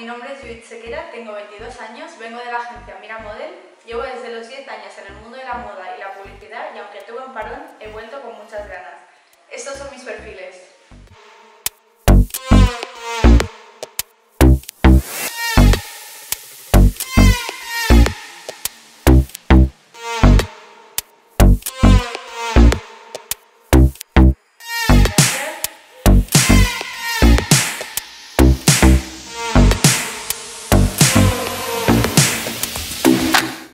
mi nombre es Judith Sequera, tengo 22 años, vengo de la agencia Mira Model, llevo desde los 10 años en el mundo de la moda y la publicidad y aunque tuve un parón, he vuelto con muchas ganas. Estos son mis perfiles.